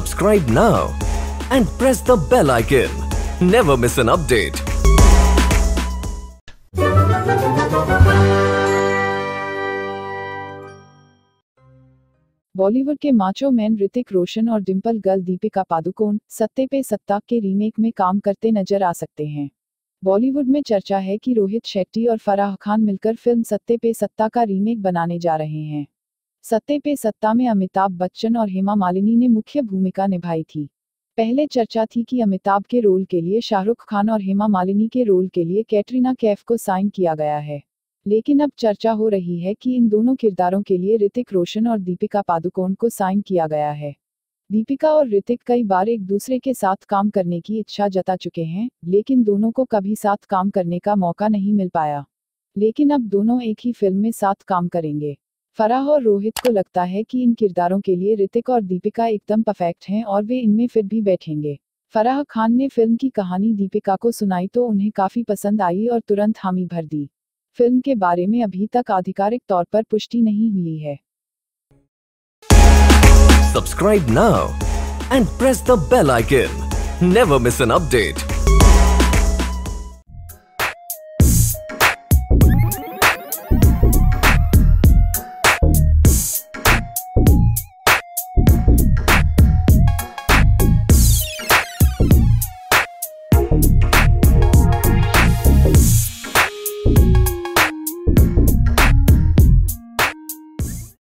Subscribe now and press the bell icon. Never miss an update. Bollywood के macho man Hrithik Roshan और Dimple girl Deepika Padukone सत्ते पे सत्ता के रीमेक में काम करते नज़र आ सकते हैं बॉलीवुड में चर्चा है कि रोहित शेट्टी और फराह खान मिलकर फ़िल्म सत्ते पे सत्ता का रीमेक बनाने जा रहे हैं सत्ते पे सत्ता में अमिताभ बच्चन और हेमा मालिनी ने मुख्य भूमिका निभाई थी। पहले चर्चा थी कि अमिताभ के रोल के लिए शाहरुख खान और हेमा मालिनी के रोल के लिए कैटरीना कैफ को साइन किया गया है। लेकिन अब चर्चा हो रही है कि इन दोनों किरदारों के लिए ऋतिक रोशन और दीपिका पादुकोण को साइन किया गया है। दीपिका और ऋतिक कई बार एक दूसरे के साथ काम करने की इच्छा जता चुके हैं, लेकिन दोनों को कभी साथ काम करने का मौका नहीं मिल पाया। लेकिन अब दोनों एक ही फ़िल्म में साथ काम करेंगे। फराह और रोहित को लगता है कि इन किरदारों के लिए ऋतिक और दीपिका एकदम परफेक्ट हैं और वे इनमें फिट भी बैठेंगे फराह खान ने फ़िल्म की कहानी दीपिका को सुनाई तो उन्हें काफ़ी पसंद आई और तुरंत हामी भर दी फ़िल्म के बारे में अभी तक आधिकारिक तौर पर पुष्टि नहीं हुई है Subscribe now and press the bell icon. Never miss an update.